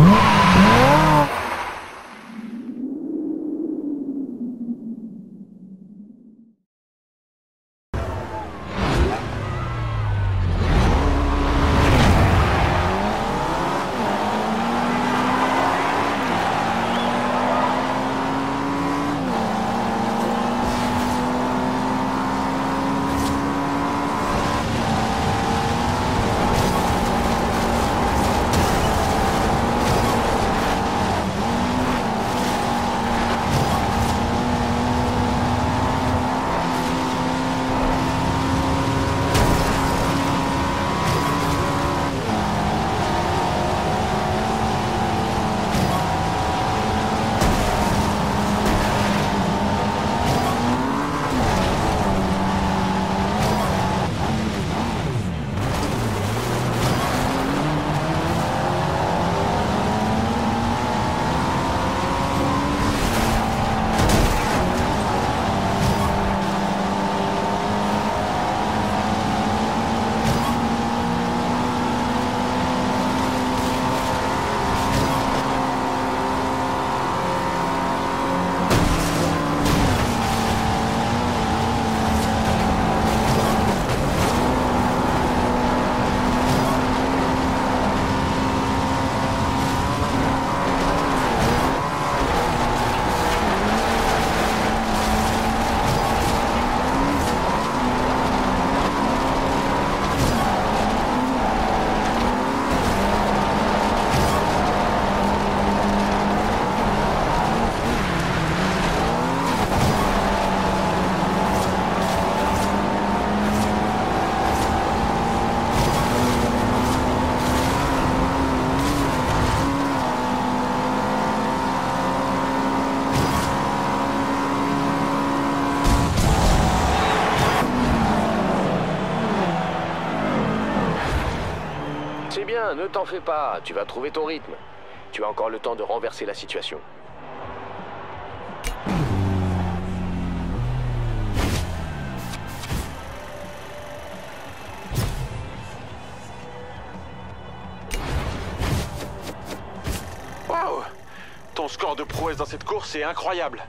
Oh! C'est bien, ne t'en fais pas, tu vas trouver ton rythme. Tu as encore le temps de renverser la situation. Waouh Ton score de prouesse dans cette course est incroyable.